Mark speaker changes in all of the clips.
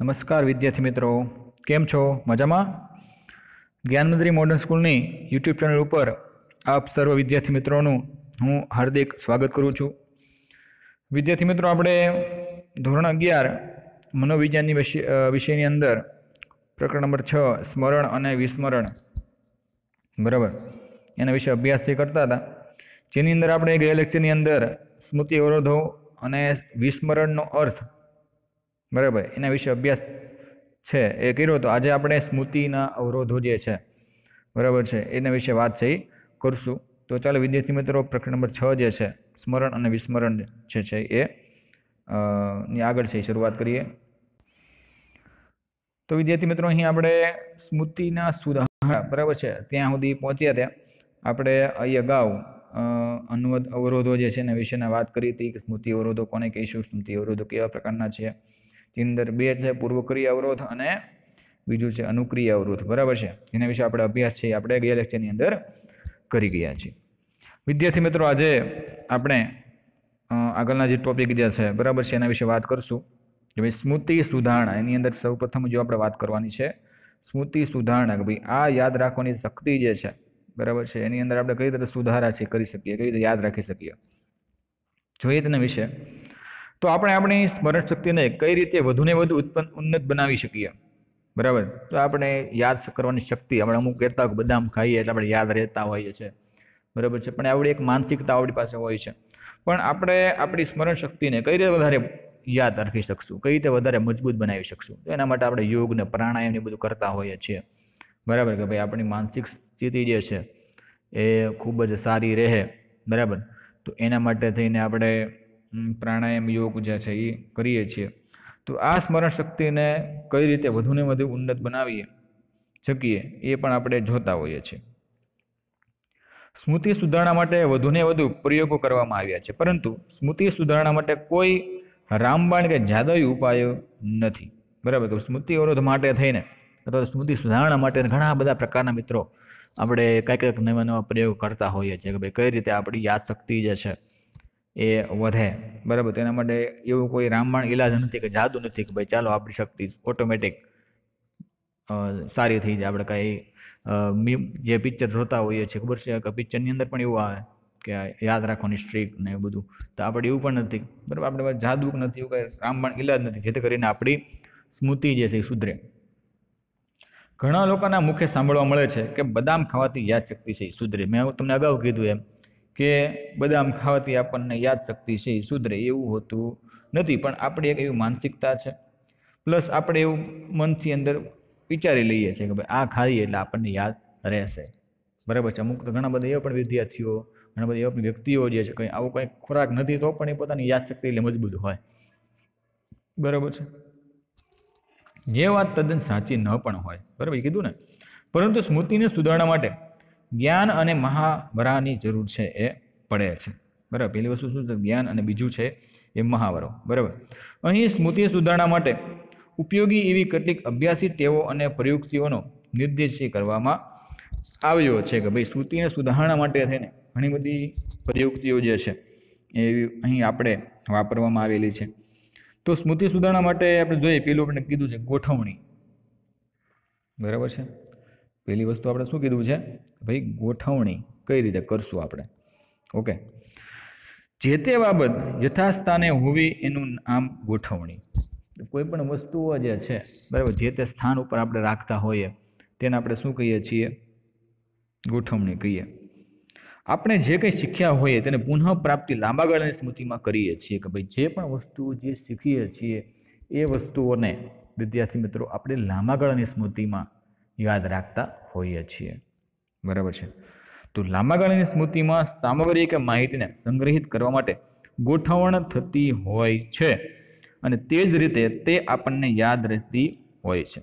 Speaker 1: નમસ્કાર વિદ્યાર્થી મિત્રો. કેમ છો? મજામાં? જ્ઞાનમંત્રી મોડર્ન સ્કૂલની યુટ્યુબ ચેનલ ઉપર આપ સર્વ વિદ્યાર્થી મિત્રોનું હું હાર્દિક સ્વાગત કરું છું. વિદ્યાર્થી મિત્રો, આપણે ધોરણ અગિયાર મનોવિજ્ઞાનની વિષય વિષયની અંદર પ્રકરણ નંબર છ, સ્મરણ અને વિસ્મરણ. બરાબર? એના વિશે અભ્યાસ એ કરતા હતા, જેની અંદર આપણે ગયા લેક્ચરની અંદર સ્મૃતિ અવરોધો અને વિસ્મરણનો અર્થ બરાબર, એના વિશે અભ્યાસ છે, એ કર્યો તો આજે આપણે સ્મૃતિના અવરોધો જે છે, બરાબર છે, એના વિશે વાત છે એ કરશું. તો ચાલો, વિદ્યાર્થી મિત્રો, પ્રકરણ નંબર છ જે છે, સ્મરણ અને વિસ્મરણ જે છે એ ની આગળ છે, શરૂઆત કરીએ. તો વિદ્યાર્થી મિત્રો, અહીં આપણે સ્મૃતિના સુધારા, બરાબર છે, ત્યાં સુધી પહોંચ્યા ત્યાં. આપણે અહીં અગાઉ અનુવાદ અવરોધો જે છે, એના વિશેના વાત કરી હતી કે સ્મૃતિ અવરોધો કોને કહીશું, સ્મૃતિ અવરોધો કેવા પ્રકારના છે તેની અંદર બે છે પૂર્વક્રિયા અવરોધ અને બીજું છે અનુક્રિય અવરોધ બરાબર છે? એના વિશે આપણે અભ્યાસ છે આપણે ગયા લેક્ચરની અંદર કરી ગયા છીએ. વિદ્યાર્થી મિત્રો, આજે આપણે આગળના જે ટોપિક જે છે, બરાબર છે, એના વિશે વાત કરશું. કે ભાઈ સ્મૃતિ સુધારણા, એની અંદર સૌપ્રથમ જો આપણે વાત કરવાની છે, સ્મૃતિ સુધારણા, કે ભાઈ આ યાદ રાખવાની શક્તિ જે છે, બરાબર છે, એની અંદર આપણે કઈ રીતે સુધારા છે, કરી શકીએ, કઈ રીતે યાદ રાખી શકીએ. જોઈએ તેના વિશે તો આપણે આપણી સ્મરણ શક્તિને કઈ રીતે વધુને વધુ ઉત્પન્ન, ઉન્નત બનાવી શકીએ? બરાબર? તો આપણે યાદ કરવાની શક્તિ આપણે અમુક કહેતા બદામ ખાઈએ એટલે આપણે યાદ રહેતા હોઈએ છીએ. બરાબર છે? પણ આવડી એક માનસિકતા આપણી પાસે હોય છે. પણ આપણે આપણી સ્મરણ શક્તિને કઈ રીતે વધારે યાદ રાખી શકશું? કઈ રીતે વધારે મજબૂત બનાવી શકશું? તો એના માટે આપણે યોગ ને પ્રાણાયામ ને બધું કરતા હોઈએ છીએ. બરાબર કે ભાઈ આપણી માનસિક સ્થિતિ જે છે એ ખૂબ જ સારી રહે. બરાબર? તો એના માટે થઈને આપણે પ્રાણાયામ યોગ જે છે એ કરીએ છીએ. તો આ સ્મરણ શક્તિને કઈ રીતે વધુને વધુ ઉન્નત બનાવીએ શકીએ એ પણ આપણે જોતા હોઈએ છીએ. સ્મૃતિ સુધારણા માટે વધુને વધુ પ્રયોગો કરવામાં આવ્યા છે, પરંતુ સ્મૃતિ સુધારણા માટે કોઈ રામબાણ કે જાદુઈ ઉપાયો નથી. બરાબર, તો સ્મૃતિ અવરોધ માટે થઈને અથવા સ્મૃતિ સુધારણા માટે ઘણા બધા પ્રકારના મિત્રો આપણે કંઈક કંઈક નવા નવા પ્રયોગ કરતા હોઈએ છીએ કે ભાઈ કઈ રીતે આપણી યાદશક્તિ જે છે એ વધે. બરાબર? તેના માટે એવું કોઈ રામબાણ ઇલાજ નથી કે જાદુ નથી કે ભાઈ ચાલો આપણી શક્તિ ઓટોમેટિક સારી થઈ જાય. આપણે કાંઈ જે પિક્ચર જોતા હોઈએ છીએ, ખબર છે? કે પિક્ચરની અંદર પણ એવું આવે કે યાદ રાખવાની સ્ટ્રીક ને એવું બધું. તો આપણે એવું પણ નથી. બરાબર? આપણે પાસે જાદુ નથી, એવું કાંઈ રામબાણ ઇલાજ નથી, જેથી કરીને આપણી સ્મૃતિ જે છે એ સુધરે. ઘણા લોકોના મુખે સાંભળવા મળે છે કે બદામ ખાવાથી યાદશક્તિ છે એ સુધરે. મેં તમને અગાઉ કીધું એમ કે બદામ ખાવાથી આપણને યાદશક્તિ છે, એ સુધરે એવું હોતું નથી. પણ આપણી એક એવી માનસિકતા છે. પ્લસ આપણે એવું મનથી અંદર વિચારી લઈએ છીએ કે ભાઈ, આ ખાઈએ એટલે આપણને યાદ રહેશે. બરાબર છે? અમુક તો ઘણા બધા એવા પણ વિદ્યાર્થીઓ, ઘણા બધા એવા પણ વ્યક્તિઓ જે છે, કંઈ આવો કંઈ ખોરાક નથી, તો પણ એ પોતાની યાદશક્તિ એટલે મજબૂત હોય. બરાબર છે? જે વાત તદ્દન સાચી ન પણ હોય. બરાબર કીધું ને? પરંતુ સ્મૃતિને સુધારણા માટે જ્ઞાન અને મહાવરાની જરૂર છે એ પડે છે. બરાબર? પહેલી વસ્તુ શું છે? જ્ઞાન અને બીજું છે એ મહાવરો. બરાબર? અહીં સ્મૃતિ સુધારણા માટે ઉપયોગી એવી કેટલીક અભ્યાસી ટેવો અને પ્રયુક્તિઓનો નિર્દેશ કરવામાં આવ્યો છે કે ભાઈ સ્મૃતિને સુધારણા માટે થઈને ઘણી બધી પ્રયુક્તિઓ જે છે એ અહીં આપણે વાપરવામાં આવેલી છે. તો સ્મૃતિ સુધારણા માટે આપણે જોઈએ પેલું આપણે કીધું છે ગોઠવણી. બરાબર છે? પહેલી વસ્તુ આપણે શું કીધું છે? ભાઈ, ગોઠવણી કઈ રીતે કરશું આપણે? ઓકે. જે તે બાબત યથાસ્થાને હોવી એનું નામ ગોઠવણી. કોઈ પણ વસ્તુઓ જે છે, બરાબર, જે તે સ્થાન ઉપર આપણે રાખતા હોઈએ, તેને આપણે શું કહીએ છીએ? ગોઠવણી કહીએ. આપણે જે કંઈ શીખ્યા હોઈએ, તેને પુનઃ પ્રાપ્તિ લાંબા ગાળાની સ્મૃતિમાં કરીએ છીએ કે ભાઈ, જે પણ વસ્તુઓ જે શીખીએ છીએ, એ વસ્તુઓને, વિદ્યાર્થી મિત્રો, આપણે લાંબા ગાળાની સ્મૃતિમાં યાદ રાખતા હોઈએ છીએ. બરાબર છે. તો લાંબા ગાળાની સ્મૃતિમાં સામગ્રી કે માહિતીને સંગ્રહિત કરવા માટે ગોઠવણ થતી હોય છે. અને તે જ રીતે તે આપણને યાદ રહેતી હોય છે.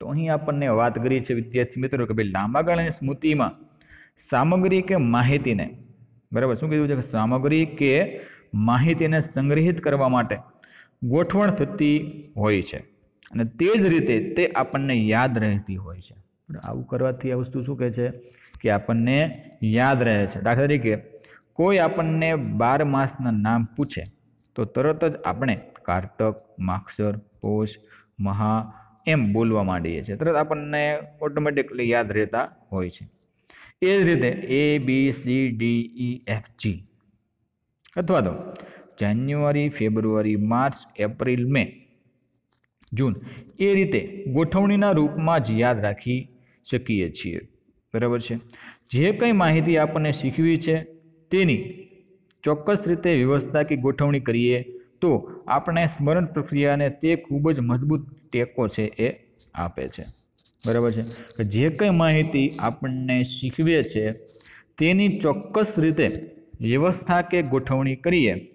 Speaker 1: તો અહીં આપણને વાત કરી છે વિદ્યાર્થી મિત્રો કે ભાઈ લાંબા ગાળાની સ્મૃતિમાં સામગ્રી કે માહિતીને, બરાબર, શું કીધું છે કે સામગ્રી કે માહિતીને સંગ્રહિત કરવા માટે ગોઠવણ થતી હોય છે. અને તે જ રીતે તે આપણને યાદ રહેતી હોય છે. આવું કરવાથી આ વસ્તુ શું કહે છે? કે આપણને યાદ રહે છે. દાખલા તરીકે, કોઈ આપણને બાર માસના નામ પૂછે, તો તરત જ આપણે કારતક, માક્ષર, પોષ, મહા એમ બોલવા માંડીએ છીએ. તરત આપણને ઓટોમેટિકલી યાદ રહેતા હોય છે. એ જ રીતે A B C D E F G અથવા તો January February March April May June. એ રીતે ગોઠવણીના રૂપમાં જ યાદ રાખી શકીએ છીએ. બરાબર છે? જે કંઈ માહિતી આપણને શીખવી છે તેની ચોક્કસ રીતે વ્યવસ્થા કે ગોઠવણી કરીએ તો આપણે સ્મરણ પ્રક્રિયાને તે ખૂબ જ મજબૂત ટેકો છે એ આપે છે. બરાબર છે? કે જે કંઈ માહિતી આપણને શીખવે છે તેની ચોક્કસ રીતે વ્યવસ્થા કે ગોઠવણી કરીએ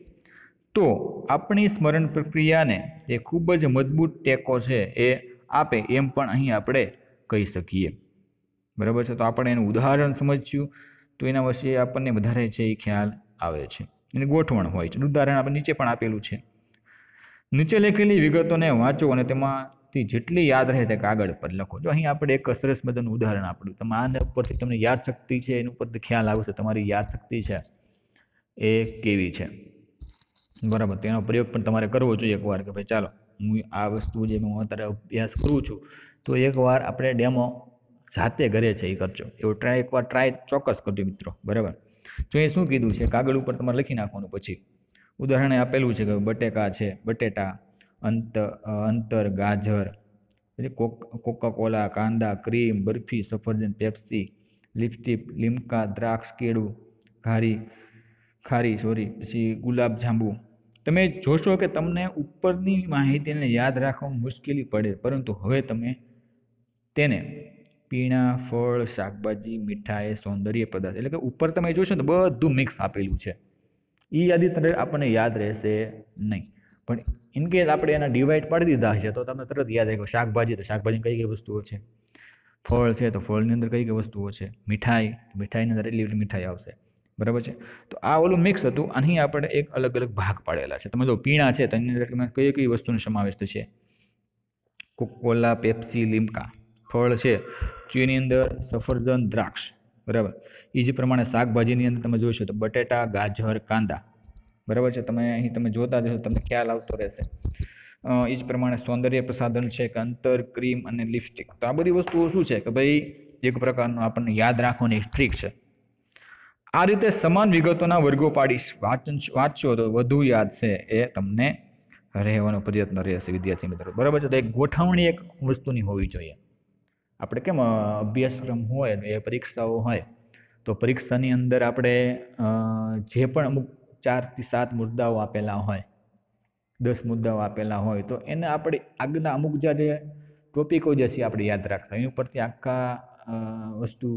Speaker 1: તો આપણી સ્મરણ પ્રક્રિયાને એ ખૂબ જ મજબૂત ટેકો છે એ આપે એમ પણ અહીં આપણે કહી શકીએ. બરાબર છે? તો આપણે એનું ઉદાહરણ સમજ્યું. તો એના વિશે આપણને વધારે છે એ ખ્યાલ આવે છે. એની ગોઠવણ હોય છે. ઉદાહરણ આપણે નીચે પણ આપેલું છે. નીચે લખેલી વિગતોને વાંચો અને તેમાંથી જેટલી યાદ રહે તે કાગળ પર લખો. જો અહીં આપણે એક સરસ મજાનું ઉદાહરણ આપણું તમે આના ઉપરથી તમને યાદ શક્તિ છે, એની ઉપરથી ખ્યાલ આવશે. તમારી યાદ શક્તિ છે એ કેવી છે? બરાબર તેનો પ્રયોગ પણ તમારે કરવો જોઈએ એકવાર કે ભાઈ ચાલો, હું આ વસ્તુ જે હું અત્યારે અભ્યાસ કરું છું, તો એકવાર આપણે ડેમો જાતે ઘરે છે એ કરજો. એવું ટ્રાય એકવાર ટ્રાય ચોક્કસ કરજો મિત્રો, બરાબર? જો એ શું કીધું છે? કાગળ ઉપર તમારે લખી નાખવાનું પછી. ઉદાહરણ આપેલું છે કે બટેકા છે, બટેટા, અંત, અંતર, ગાજર પછી કોક, કોકાકોલા, કાંદા, ક્રીમ, બરફી, સફરજન, પેપ્સી, લિપસ્ટિક, લીમકા, દ્રાક્ષ, કેળું ઘારી ખારી સોરી પછી ગુલાબ જાંબુ તમે જોશો કે તમને ઉપરની માહિતીને યાદ રાખવામાં મુશ્કેલી પડે, પરંતુ હવે તમે તેને પીણા, ફળ, શાકભાજી, મીઠાઈ, સૌંદર્ય પદાર્થ, એટલે કે ઉપર તમે જોશો ને બધું મિક્સ આપેલું છે. એ યાદી તરત આપણને યાદ રહેશે નહીં. પણ ઇનકેસ આપણે એના ડિવાઈડ પાડી દીધા છે તો તમને તરત યાદ આવે શાકભાજી તો શાકભાજી કઈ કઈ વસ્તુઓ છે? ફળ છે તો ફળની અંદર કઈ કઈ વસ્તુઓ છે? મીઠાઈ, મીઠાઈની અંદર એટલી મીઠાઈ આવશે. બરાબર છે? તો આ ઓલું મિક્સ હતું અહીં આપણે એક અલગ અલગ ભાગ પાડેલા છે. તમે જો પીણા છે તેની અંદર કઈ કઈ વસ્તુનો સમાવેશ થશે? કોકોલા પેપ્સી લીમકા ફળ છે ચીની અંદર સફરજન, દ્રાક્ષ. બરાબર? એ જ પ્રમાણે શાકભાજીની અંદર તમે જોશો, તો બટેટા, ગાજર, કાંદા. બરાબર છે? તમે અહીં તમે જોતા જશો તમને ખ્યાલ આવતો રહેશે. એ જ પ્રમાણે સૌંદર્ય પ્રસાધન છે, કે અંતર, ક્રીમ અને લિપસ્ટિક. તો આ બધી વસ્તુઓ શું છે? કે ભાઈ, એક પ્રકારનું આપણને યાદ રાખવાની ટ્રીક છે. આ રીતે સમાન વિગતોના વર્ગો પાડીશ. વાંચન વાંચશો તો વધુ યાદ છે એ તમને રહેવાનો પ્રયત્ન રહેશે, વિદ્યાર્થી મિત્રો. બરાબર છે? તો એક ગોઠવણી એક વસ્તુની હોવી જોઈએ. આપણે કેમ અભ્યાસક્રમ હોય એ પરીક્ષાઓ હોય, તો પરીક્ષાની અંદર આપણે જે પણ અમુક ચારથી સાત મુદ્દાઓ આપેલા હોય, દસ મુદ્દાઓ આપેલા હોય, તો એને આપણે આગળના અમુક જે ટોપિકો જે છે આપણે યાદ રાખતા એની ઉપરથી આખા વસ્તુ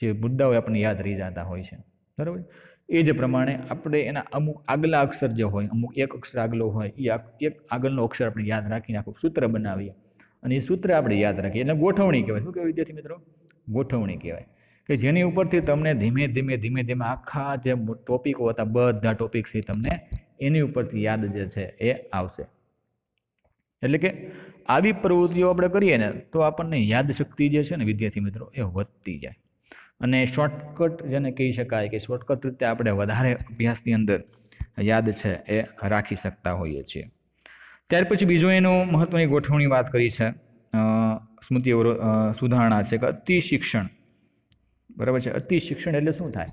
Speaker 1: જે મુદ્દાઓ આપણને યાદ રહી જતા હોય છે. બરાબર? એ જ પ્રમાણે આપણે એના અમુક આગલા અક્ષર જે હોય, અમુક એક અક્ષર આગલો હોય, એ એક આગળનો અક્ષર આપણે યાદ રાખીને આખું સૂત્ર બનાવીએ. અને એ સૂત્ર આપણે યાદ રાખીએ. એટલે ગોઠવણી કહેવાય. શું કહેવાય વિદ્યાર્થી મિત્રો? ગોઠવણી કહેવાય. કે જેની ઉપરથી તમને ધીમે ધીમે ધીમે ધીમે આખા જે ટોપિકો હતા, બધા ટોપિક છે તમને એની ઉપરથી યાદ જે છે એ આવશે. એટલે કે આવી પ્રવૃત્તિઓ આપણે કરીએ ને, તો આપણને યાદશક્તિ જે છે ને વિદ્યાર્થી મિત્રો, એ વધતી જાય. અને શોર્ટકટ જેને કહી શકાય કે શોર્ટકટ રીતે આપણે વધારે અભ્યાસની અંદર યાદ છે એ રાખી શકતા હોઈએ છીએ. ત્યાર પછી બીજો એનો મહત્વની ગોઠવણી વાત કરી છે. સ્મૃતિ સુધારણા છે કે અતિ શિક્ષણ બરાબર છે? અતિ શિક્ષણ એટલે શું થાય?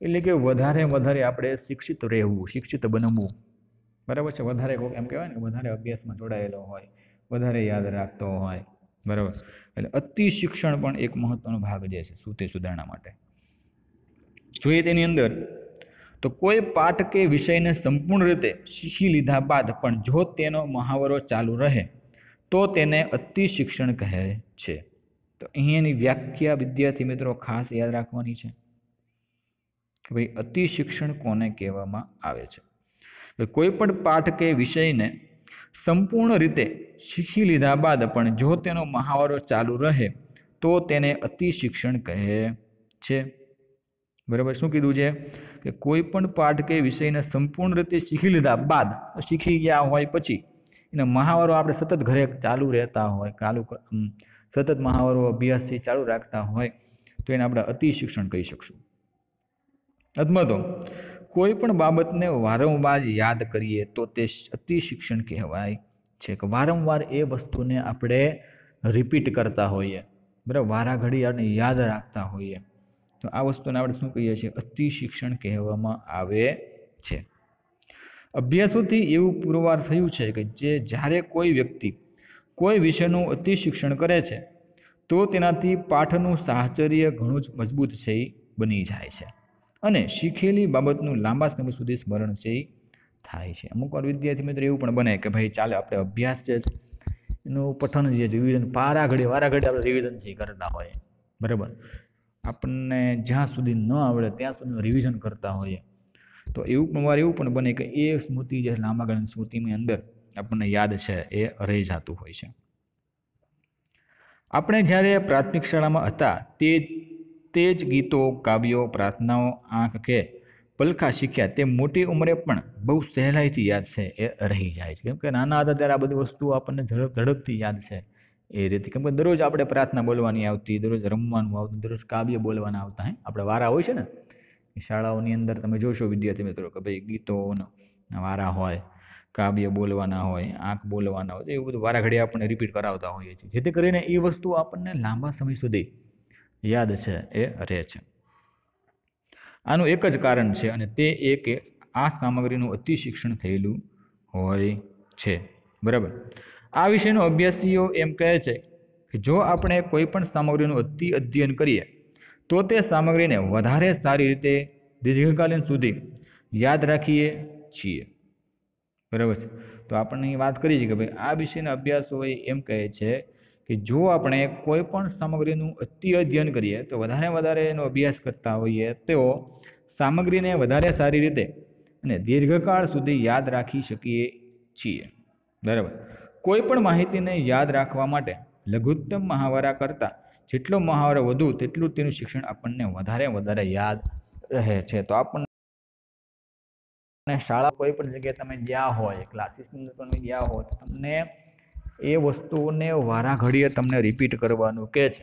Speaker 1: એટલે કે વધારે વધારે આપણે શિક્ષિત રહેવું, શિક્ષિત બનવું. બરાબર છે? વધારે એમ કહેવાય ને વધારે અભ્યાસમાં જોડાયેલો હોય, વધારે યાદ રાખતો હોય. બરાબર? એટલે અતિ શિક્ષણ પણ એક મહત્વનો ભાગ જે છે, સુતે સુધારણા માટે. જોઈએ તેની અંદર, તો કોઈ પાઠ કે વિષયને સંપૂર્ણ રીતે શીખી લીધા બાદ પણ જો તેનો મહાવરો ચાલુ રહે, તો તેને અતિ શિક્ષણ કહે છે. તો અહીંયાની વ્યાખ્યા વિદ્યાર્થી મિત્રો ખાસ યાદ રાખવાની છે કે ભાઈ અતિ શિક્ષણ કોને કહેવામાં આવે છે? કોઈ પણ પાઠ કે વિષયને સંપૂર્ણ રીતે શીખી લીધા બાદ પણ જો તેનો મહાવરો ચાલુ રહે, તો તેને અતિ શિક્ષણ કહે છે. બરાબર? શું કીધું છે? કે કોઈ પણ પાઠ કે વિષયને સંપૂર્ણ રીતે શીખી લીધા બાદ, શીખી ગયા હોય પછી, એનો મહાવરો આપણે સતત ઘરે ચાલુ રહેતા હોય, ચાલુ સતત મહાવરો અભ્યાસથી ચાલુ રાખતા હોય, તો એને આપણે અતિ શિક્ષણ કહી શકશું. અથવા તો કોઈ પણ બાબતને વારંવાર યાદ કરીએ તો તે અતિ શિક્ષણ કહેવાય છે કે વારંવાર એ વસ્તુને આપણે રિપીટ કરતા હોઈએ. બરાબર? વારાઘડી આપણે યાદ રાખતા હોઈએ. તો આ વસ્તુને આપણે શું કહીએ છીએ? અતિ શિક્ષણ કહેવામાં આવે છે. અભ્યાસોથી એવું પુરવાર થયું છે કે જે જ્યારે કોઈ વ્યક્તિ કોઈ વિષયનું અતિ શિક્ષણ કરે છે, તો તેનાથી પાઠનું સાહચર્ય ઘણું જ મજબૂત છે, બની જાય છે. અને શીખેલી બાબતનું લાંબા સમય સુધી સ્મરણ છે થાય છે. અમુક વાર વિદ્યાર્થી મિત્રો એવું પણ બને કે ભાઈ ચાલે, આપણે અભ્યાસ છે એનું પઠન જે રિવિઝન પારા વારાઘડી વારા ઘડી આપણે રિવિઝન છે કરતા હોઈએ. બરાબર? આપણને જ્યાં સુધી ન આવડે ત્યાં સુધી રિવિઝન કરતા હોઈએ. તો એવું પણ વાર એવું પણ બને કે એ સ્મૃતિ જે લાંબા ગાળાની સ્મૃતિની અંદર આપણને યાદ છે એ રહી જતું હોય છે. આપણે જ્યારે પ્રાથમિક શાળામાં હતા તે તે જ ગીતો, કાવ્યો, પ્રાર્થનાઓ, આંખ કે પલખા શીખ્યા તે મોટી ઉંમરે પણ બહુ સહેલાઈથી યાદ છે, એ રહી જાય છે. કેમ કે નાના હતા ત્યારે આ બધી વસ્તુઓ આપણને ઝડપ, ઝડપથી યાદ છે, એ રીતે. કેમ કે દરરોજ આપણે પ્રાર્થના બોલવાની આવતી, દરરોજ રમવાનું આવતું, દરરોજ કાવ્ય બોલવાના આવતા, હે? આપણે વારા હોય છે ને? શાળાઓની અંદર તમે જોશો વિદ્યાર્થી મિત્રો કે ભાઈ ગીતોનો વારા હોય, કાવ્ય બોલવાના હોય, આંખ બોલવાના હોય એવું બધું વારા ઘડી આપણને રિપીટ કરાવતા હોઈએ છીએ. જેથી કરીને એ વસ્તુ આપણને લાંબા સમય સુધી યાદ છે એ રહે છે. આનું એક જ કારણ છે અને તે એ કે આ સામગ્રીનું અતિ શિક્ષણ થયેલું હોય છે. બરાબર? આ વિષયનો અભ્યાસીઓ એમ કહે છે કે જો આપણે કોઈ પણ સામગ્રીનું અતિ અધ્યયન કરીએ, તો તે સામગ્રીને વધારે સારી રીતે દીર્ઘકાલીન સુધી યાદ રાખીએ છીએ. બરાબર છે? તો આપણને વાત કરી છે કે ભાઈ આ વિષયના અભ્યાસો એમ કહે છે કે જો આપણે કોઈ પણ સામગ્રીનું અતિ અધ્યયન કરીએ, તો વધારે વધારે એનો અભ્યાસ કરતા હોઈએ, તો સામગ્રીને વધારે સારી રીતે અને દીર્ઘકાળ સુધી યાદ રાખી શકીએ છીએ. બરાબર. કોઈ પણ માહિતીને યાદ રાખવા માટે લઘુત્તમ મહાવરા કરતાં જેટલો મહાવરો વધુ, તેટલું તેનું શિક્ષણ આપણને વધારે વધારે યાદ રહે છે. તો આપણને શાળા કોઈ પણ જગ્યાએ તમે ગયા હોય ક્લાસીસની અંદર તમે ગયા હોય, તો તમને એ વસ્તુઓને વારા ઘડીએ તમને રિપીટ કરવાનું કહે છે.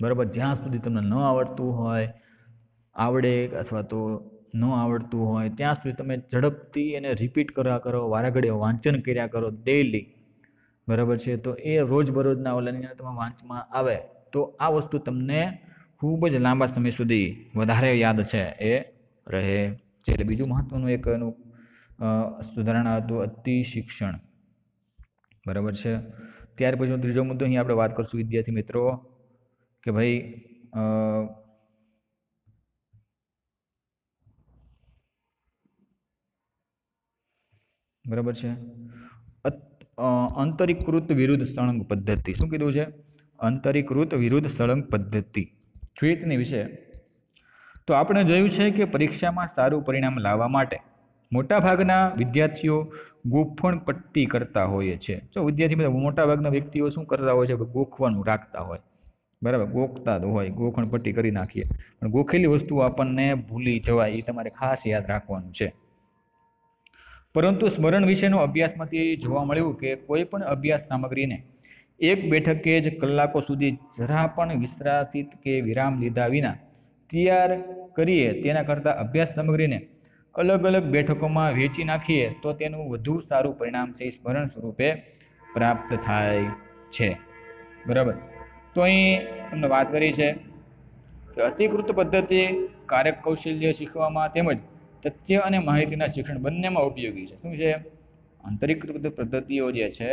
Speaker 1: બરાબર, જ્યાં સુધી તમને ન આવડતું હોય, આવડે અથવા તો ન આવડતું હોય, ત્યાં સુધી તમે ઝડપથી એને રિપીટ કર્યા કરો વારા ઘડીએ વાંચન કર્યા કરો ડેઈલી બરાબર છે? તો એ રોજબરોજના ઓલાની તમે વાંચમાં આવે. તો આ વસ્તુ તમને ખૂબ જ લાંબા સમય સુધી વધારે યાદ છે, એ રહે છે. એટલે બીજું મહત્ત્વનું એક એનું સુધારણા હતું અતિ શિક્ષણ બરાબર છે? ત્યાર પછીનો ત્રીજો મુદ્દો અહીં આપણે વાત કરશું વિદ્યાર્થી મિત્રો, કે ભાઈ બરાબર છે? અંતરીકૃત વિરુદ્ધ સળંગ પદ્ધતિ. શું કીધું છે? અંતરીકૃત વિરુદ્ધ સળંગ પદ્ધતિ. જોઈએ વિશે. તો આપણે જોયું છે કે પરીક્ષામાં સારું પરિણામ લાવવા માટે મોટાભાગના વિદ્યાર્થીઓ ગોફણ પટ્ટી કરતા હોઈએ છે. જો વિદ્યાર્થી મોટાભાગના વ્યક્તિઓ શું કરતા હોય છે? ગોખવાનું રાખતા હોય. બરાબર? ગોખતા હોય. ગોખણ પટ્ટી કરી નાખીએ. પણ ગોખેલી વસ્તુઓ આપણને ભૂલી જવાય. એ તમારે ખાસ યાદ રાખવાનું છે. પરંતુ સ્મરણ વિશેનો અભ્યાસમાંથી જોવા મળ્યું કે કોઈ પણ અભ્યાસ સામગ્રીને એક બેઠકે જ કલાકો સુધી જરા પણ વિશ્રાસિત કે વિરામ લીધા વિના તૈયાર કરીએ તેના કરતાં અભ્યાસ સામગ્રીને અલગ અલગ બેઠકોમાં વેચી નાખીએ તો તેનું વધુ સારું પરિણામ છે સ્મરણ સ્વરૂપે પ્રાપ્ત થાય છે. બરાબર? તો અહીં તમને વાત કરી છે કે અતિકૃત પદ્ધતિ કાર્યક કૌશલ્ય શીખવામાં તેમજ તથ્ય અને માહિતીના શિક્ષણ બંનેમાં ઉપયોગી છે. શું છે? આંતરિકૃત પદ્ધતિઓ જે છે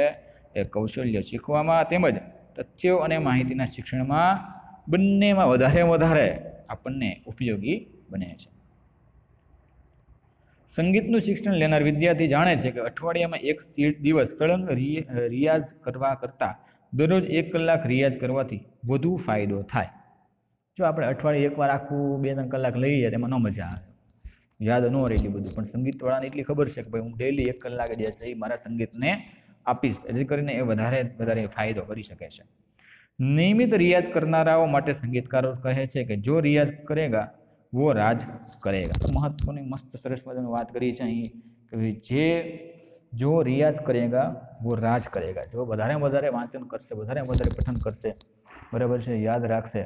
Speaker 1: એ કૌશલ્ય શીખવામાં તેમજ તથ્યો અને માહિતીના શિક્ષણમાં બંનેમાં વધારે વધારે આપણને ઉપયોગી બને છે. સંગીતનું શિક્ષણ લેનાર વિદ્યાર્થી જાણે છે કે અઠવાડિયામાં એક દિવસ સળંગ રિયાઝ કરવા કરતાં દરરોજ એક કલાક રિયાઝ કરવાથી વધુ ફાયદો થાય. જો આપણે અઠવાડિયે એકવાર આખું બે ત્રણ કલાક લઈએ તેમાં ન મજા આવે. યાદ ન રહે બધું. પણ સંગીતવાળાને એટલી ખબર છે કે ભાઈ હું ડેલી એક કલાક જે છે એ મારા સંગીતને આપીશ. જેથી કરીને એ વધારે વધારે ફાયદો કરી શકે છે. નિયમિત રિયાઝ કરનારાઓ માટે સંગીતકારો કહે છે કે જો રિયાઝ કરેગા વો રાજ કરેગા તો મહત્વની મસ્ત સરસ મજાની વાત કરી છે અહીં કે જે જો રિયાઝ કરેગા વો રાજ કરેગા જો વધારે વધારે વાંચન કરશે વધારે વધારે પઠન કરશે બરાબર છે યાદ રાખશે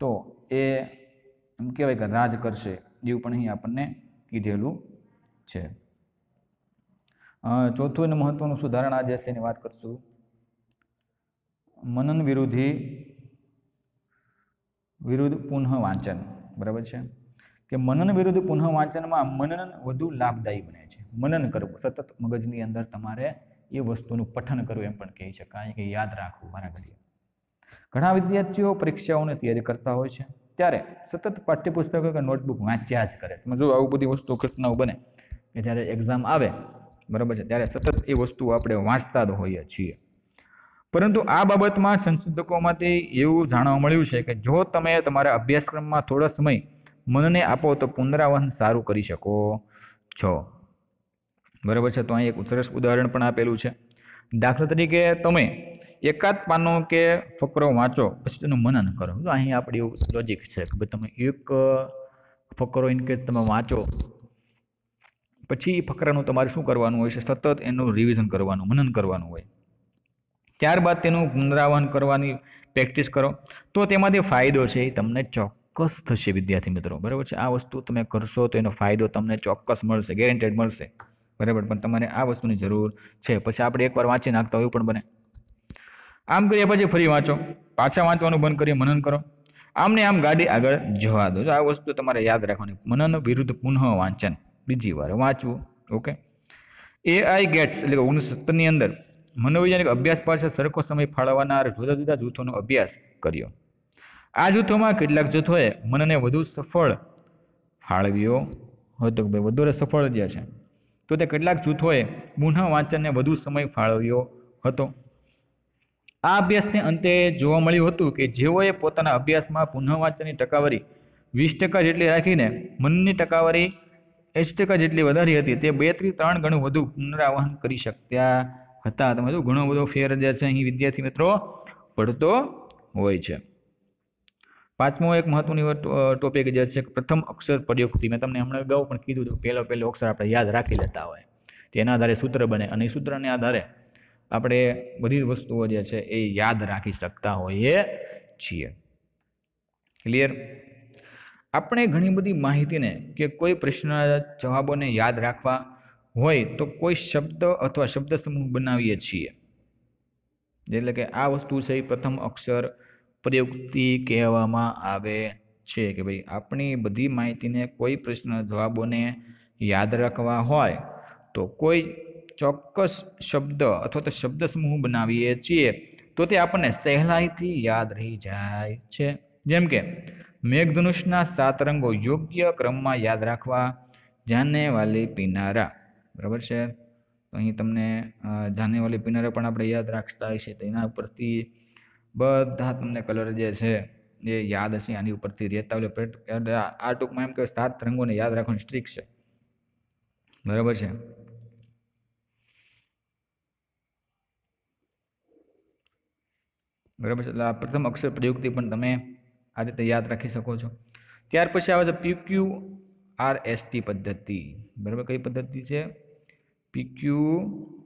Speaker 1: તો એ એમ કહેવાય કે રાજ કરશે એવું પણ અહીં આપણને કીધેલું છે ચોથું અને મહત્વનું સુધારણા જે છે એની વાત કરશું મનન વિરોધી વિરુદ્ધ પુનઃ વાંચન બરાબર છે કે મનન વિરુદ્ધ પુનઃ વાંચનમાં મનન વધુ લાભદાયી બને છે. મનન કરવું, સતત મગજની અંદર તમારે એ વસ્તુનું પઠન કરવું એમ પણ કહી શકાય કે યાદ રાખવું મારા ઘડીએ. ઘણા વિદ્યાર્થીઓ પરીક્ષાઓની તૈયારી કરતા હોય છે. ત્યારે સતત પાઠ્યપુસ્તકો કે નોટબુક વાંચ્યા જ કરે. તમે જો આવું બધી વસ્તુ ઘટનાઓ બને કે જ્યારે એક્ઝામ આવે, બરાબર છે, ત્યારે સતત એ વસ્તુ આપણે વાંચતા જ હોઈએ છીએ. પરંતુ આ બાબતમાં સંશોધકોમાંથી એવું જાણવા મળ્યું છે કે જો તમે તમારા અભ્યાસક્રમમાં થોડો સમય મનને આપો તો પુનરાવહન સારું કરી શકો. છો. બરાબર છે, તો અહીં એક સરસ ઉદાહરણ પણ આપેલું છે. દાખલા તરીકે તમે એકાદ પાનો કે ફકરો વાંચો, પછી તેનું મનન કરો. તો અહીં આપણી એવું લોજિક છે કે તમે એક ફકરો ઇન કેસ તમે વાંચો, પછી ફકરાનું તમારે શું કરવાનું હોય છે? સતત એનું રિવિઝન કરવાનું, મનન કરવાનું હોય. ત્યારબાદ તેનું પુનરાવહન કરવાની પ્રેક્ટિસ કરો. તો તેમાંથી ફાયદો છે એ તમને ચોક્કસ થશે, વિદ્યાર્થી મિત્રો. બરાબર છે? આ વસ્તુ તમે કરશો તો એનો ફાયદો તમને ચોક્કસ મળશે ગેરેન્ટેડ મળશે. બરાબર? પણ તમારે આ વસ્તુની જરૂર છે. પછી આપણે એકવાર વાંચી નાખતા હોય પણ બને. આમ કર્યા પછી ફરી વાંચો. પાછા વાંચવાનું બંધ કરી મનન કરો. આમને આમ ગાડી આગળ જવા દો. આ વસ્તુ તમારે યાદ રાખવાની. મનન વિરુદ્ધ પુનઃ વાંચન. બીજી વાર વાંચવું. ઓકે? એઆઈ ગેટ્સ એટલે કે ઓગણીસો સત્તરની અંદર મનોવૈજ્ઞાનિક અભ્યાસ પાસે સરખો સમય ફાળવનાર જુદા જુદા જૂથોનો અભ્યાસ કર્યો. આ જૂથોમાં કેટલાક જૂથોએ મનને વધુ સફળ ફાળવ્યો હતો કે ભાઈ વધુ સફળ જે છે, તો તે કેટલાક જૂથોએ પુનઃ વાંચનને વધુ સમય ફાળવ્યો હતો. આ અભ્યાસને અંતે જોવા મળ્યું હતું કે જેઓએ પોતાના અભ્યાસમાં પુનઃ વાંચનની ટકાવારી વીસ ટકા જેટલી રાખીને મનની ટકાવારી એંસી ટકા જેટલી વધારી હતી, તે બેથી ત્રણ ગણું વધુ પુનરાવહન કરી શકતા હતા. તમે જો ઘણો બધો ફેર જે છે, અહીં વિદ્યાર્થી મિત્રો, પડતો હોય છે. પાંચમો એક મહત્વની ટોપિક જે છે, પ્રથમ અક્ષર પ્રયોગથી મેં તમને હમણાં અગાઉ પણ કીધું હતું, પહેલો પહેલો અક્ષર આપણે યાદ રાખી લેતા હોય. તેના આધારે સૂત્ર બને અને એ સૂત્રને આધારે આપણે બધી વસ્તુઓ જે છે એ યાદ રાખી શકતા હોઈએ છીએ. ક્લિયર આપણે ઘણી બધી માહિતીને કે કોઈ પ્રશ્નના જવાબોને યાદ રાખવા હોય તો કોઈ શબ્દ અથવા શબ્દ સમૂહ બનાવીએ છીએ. એટલે કે આ વસ્તુ છે પ્રથમ અક્ષર પ્રયુક્તિ કહેવામાં આવે છે કે ભાઈ, આપણી બધી માહિતીને કોઈ પ્રશ્ન જવાબોને યાદ રાખવા હોય તો કોઈ ચોક્કસ શબ્દ અથવા તો શબ્દ સમૂહ બનાવીએ છીએ તો તે આપણને સહેલાઈથી યાદ રહી જાય છે. જેમ કે, મેઘધનુષના સાત રંગો યોગ્ય ક્રમમાં યાદ રાખવા જાનેવાલી પીનારા. બરાબર છે? અહીં તમને જાનેવાલી જાને પીનારા પણ આપણે યાદ રાખતા હોય છે તેના ઉપરથી બધા તમને કલર જે છે, એ યાદ હશે, આની ઉપરથી રહેતા એટલે આ ટૂંકમાં એમ કે સાત રંગોને યાદ રાખવાની સ્ટ્રીક છે. બરાબર છે? બરાબર છે? એટલે આ પ્રથમ અક્ષર પ્રયુક્તિ પણ તમે આ રીતે યાદ રાખી શકો છો. ત્યાર પછી આવે છે પીક્યુ આર એસ ટી પદ્ધતિ. બરાબર કઈ પદ્ધતિ છે? પીક્યુ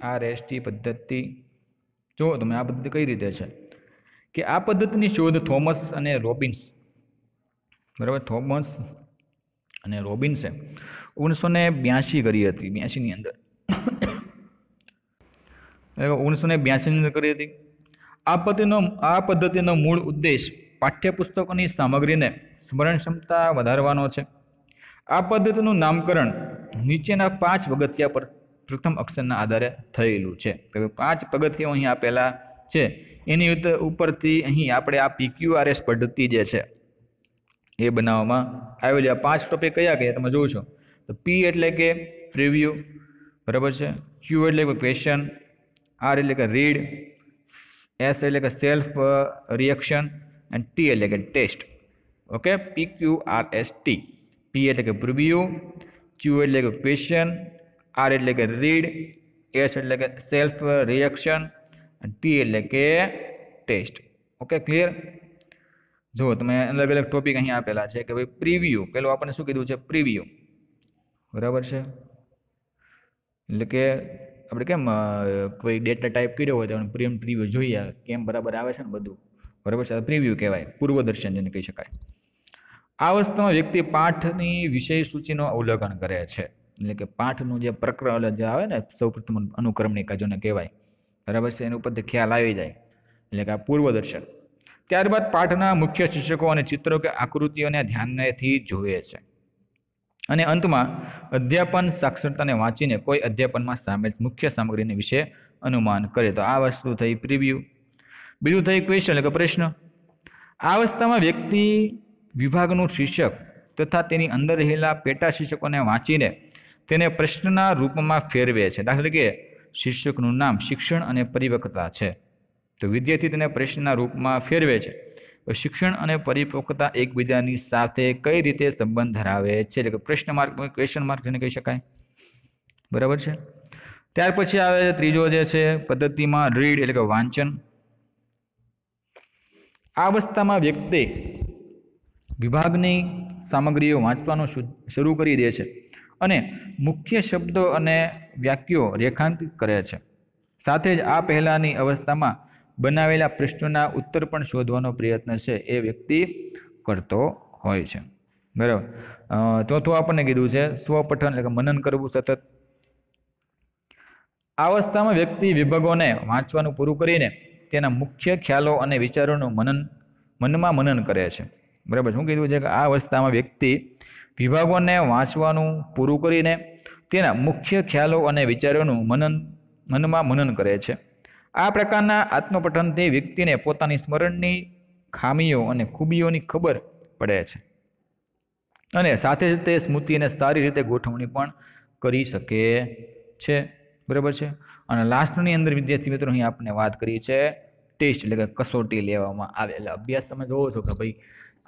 Speaker 1: આર એસ ટી પદ્ધતિ. જુઓ તમે આ પદ્ધતિ કઈ રીતે છે? કે આ પદ્ધતિની શોધ થોમસ અને રોબિન્સ. બરાબર? થોમસ અને રોબિન્સે ઓગણીસો ને બ્યાસી કરી હતી બ્યાસીની અંદર. ઓગણીસો ને બ્યાસીની અંદર કરી હતી. આ પદ્ધતિનો આ પદ્ધતિનો મૂળ ઉદ્દેશ પાઠ્યપુસ્તકોની સામગ્રીને સ્મરણ ક્ષમતા વધારવાનો છે. આ પદ્ધતિનું નામકરણ નીચેના પાંચ પગથિયા પર પ્રથમ અક્ષરના આધારે થયેલું છે. પાંચ પગથિયાઓ અહીં આપેલા છે. એની ઉપરથી અહીં આપણે આ પીક્યુઆરએસ પદ્ધતિ જે છે, એ બનાવવામાં આવેલી આ પાંચ ટોપિક કયા કયા તમે જોઉં છો. તો પી એટલે કે પ્રિવ્યુ, બરાબર છે. ક્યુ એટલે કે ક્વેશ્ચન, આર એટલે કે રીડ, એસ એટલે કે સેલ્ફ રિએક્શન એન્ડ ટી એટલે કે test. Okay? P Q R S T. P એટલે કે પ્રિવ્યુ, ક્યુ એટલે કે ક્વેશ્ચન, આર એટલે કે રીડ, એસ એટલે કે સેલ્ફ રિએક્શન ટી એટલે કે ટેસ્ટ. ઓકે ક્લિયર જુઓ તમે અલગ અલગ ટોપિક અહીં આપેલા છે કે ભાઈ પ્રિવ્યુ પેલું આપણને શું કીધું છે? પ્રિવ્યુ બરાબર છે? એટલે કે આપણે કેમ કોઈ ડેટા ટાઈપ કર્યો હોય તો પ્રીમ પ્રિવ્યુ જોઈએ. કેમ બરાબર આવે છે ને બધું? બરાબર છે? પ્રિવ્યુ કહેવાય. પૂર્વદર્શન જેને કહી શકાય. આ વસ્તુમાં વ્યક્તિ પાઠની વિષય સૂચિનો અવલોકન કરે છે. એટલે કે પાઠનું જે પ્રકરણ જે આવે ને, સૌપ્રથમ અનુક્રમણિકા જેને કહેવાય બરાબર છે? એની ઉપરથી ખ્યાલ આવી જાય. એટલે કે આ પૂર્વદર્શન. ત્યારબાદ પાઠના મુખ્ય શિક્ષકો અને ચિત્રો કે આકૃતિઓને ધ્યાનથી જોવે છે. અને અંતમાં અધ્યાપન સાક્ષરતાને વાંચીને કોઈ અધ્યાપનમાં સામેલ મુખ્ય સામગ્રીને વિશે અનુમાન કરે. તો આ વસ્તુ થઈ પ્રિવ્યુ. બીજું થઈ ક્વેશ્ચન એટલે કે પ્રશ્ન. આ અવસ્થામાં વ્યક્તિ વિભાગનું શીર્ષક તથા તેની અંદર રહેલા પેટા શીર્ષકોને વાંચીને તેને પ્રશ્નના રૂપમાં ફેરવે છે. દાખલા કે શીર્ષકનું નામ શિક્ષણ અને પરિપક્વતા છે. તો વિદ્યાર્થી તેને પ્રશ્નના રૂપમાં ફેરવે છે. શિક્ષણ અને પરિપક્વતા એકબીજાની સાથે કઈ રીતે સંબંધ ધરાવે છે? એટલે કે પ્રશ્ન માર્ક ક્વેશ્ચન માર્ક જેને કહી શકાય. બરાબર છે? ત્યાર પછી આવે છે ત્રીજો જે છે પદ્ધતિમાં રીડ એટલે કે વાંચન. આ અવસ્થામાં વ્યક્તિ વિભાગની સામગ્રીઓ વાંચવાનું શરૂ કરી દે છે. અને મુખ્ય શબ્દો અને વાક્યો રેખાંકિત કરે છે. સાથે જ આ પહેલાંની અવસ્થામાં બનાવેલા પ્રશ્નોના ઉત્તર પણ શોધવાનો પ્રયત્ન છે એ વ્યક્તિ કરતો હોય છે. બરાબર. ચોથું આપણને કીધું છે સ્વપઠન એટલે મનન કરવું સતત. આ અવસ્થામાં વ્યક્તિ વિભાગોને વાંચવાનું પૂરું કરીને તેના મુખ્ય ખ્યાલો અને વિચારોનું મનન, મનમાં મનન કરે છે. બરાબર. શું કીધું છે કે આ અવસ્થામાં વ્યક્તિ વિભાગોને વાંચવાનું પૂરું કરીને તેના મુખ્ય ખ્યાલો અને વિચારોનું મનન, મનમાં મનન કરે છે. આ પ્રકારના આત્મપઠનથી વ્યક્તિને પોતાની સ્મરણની ખામીઓ અને ખૂબીઓની ખબર પડે છે. અને સાથે જ તે સ્મૃતિને સારી રીતે ગોઠવણી પણ કરી શકે છે. બરાબર છે? અને લાસ્ટની અંદર વિદ્યાર્થી મિત્રો, અહીં આપણે વાત કરી છે ટેસ્ટ એટલે કે કસોટી લેવામાં આવેલા. અભ્યાસ તમે જોવો છો કે ભાઈ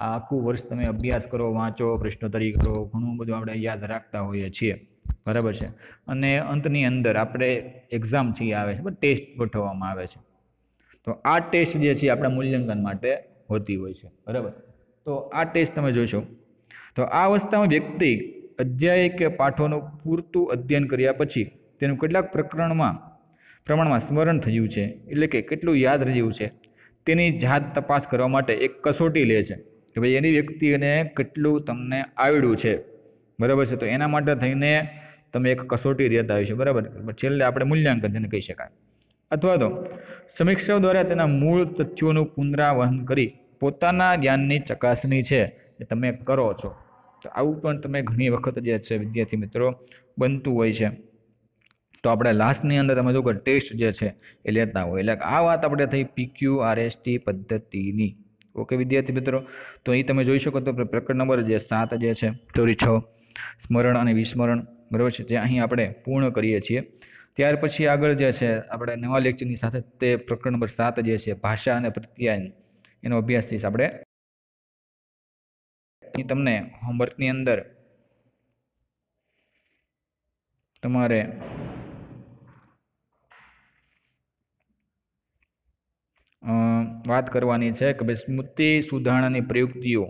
Speaker 1: આ આખું વર્ષ તમે અભ્યાસ કરો, વાંચો, પ્રશ્નોત્તરી કરો, ઘણું બધું આપણે યાદ રાખતા હોઈએ છીએ. બરાબર છે? અને અંતની અંદર આપણે એક્ઝામ છે આવે છે ટેસ્ટ ગોઠવવામાં આવે છે. તો આ ટેસ્ટ જે છે આપણા મૂલ્યાંકન માટે હોતી હોય છે. બરાબર? તો આ ટેસ્ટ તમે જોશો. તો આ અવસ્થામાં વ્યક્તિ અધ્યાય કે પાઠોનું પૂરતું અધ્યયન કર્યા પછી તેનું કેટલાક પ્રકરણમાં, પ્રમાણમાં સ્મરણ થયું છે. એટલે કે કેટલું યાદ રહ્યું છે. તેની જાત તપાસ કરવા માટે એક કસોટી લે છે. કે ભાઈ એની વ્યક્તિને કેટલું તમને આવડ્યું છે. બરાબર છે? તો એના માટે થઈને તમે એક કસોટી રહેતા હોય છે. બરાબર? છેલ્લે આપણે મૂલ્યાંકન તેને કહી શકાય. અથવા તો સમીક્ષાઓ દ્વારા તેના મૂળ તથ્યોનું પુનરાવહન કરી પોતાના જ્ઞાનની ચકાસણી છે એ તમે કરો છો. તો આવું પણ તમે ઘણી વખત જે છે વિદ્યાર્થી મિત્રો બનતું હોય છે. તો આપણે લાસ્ટની અંદર તમે જો ટેસ્ટ જે છે એ લેતા હોય. એટલે આ વાત આપણે થઈ પીક્યુ આરએસટી પદ્ધતિની. ઓકે, વિદ્યાર્થી મિત્રો, તો અહીં તમે જોઈ શકો તો પ્રકરણ નંબર જે સાત જે છે, ચોરી છ, સ્મરણ અને વિસ્મરણ, બરાબર છે? જે અહીં આપણે પૂર્ણ કરીએ છીએ. ત્યાર પછી આગળ જે છે, આપણે નવા લેક્ચરની સાથે તે પ્રકરણ નંબર સાત જે છે, ભાષા અને પ્રત્યાયન, એનો અભ્યાસ થઈશ આપણે. તમને હોમવર્કની અંદર તમારે વાત કરવાની છે કે ભાઈ સ્મૃતિ સુધારણાની પ્રયુક્તિઓ.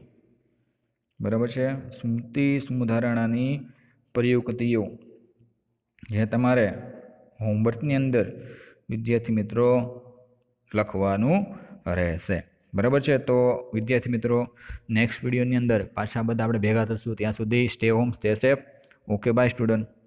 Speaker 1: બરાબર છે? સ્મૃતિ સુધારણાની પ્રયુક્તિઓ. જે તમારે હોમવર્કની અંદર વિદ્યાર્થી મિત્રો લખવાનું રહેશે. બરાબર છે? તો વિદ્યાર્થી મિત્રો નેક્સ્ટ વિડીયોની અંદર પાછા બધા આપણે ભેગા થશું ત્યાં સુધી stay home stay safe okay bye student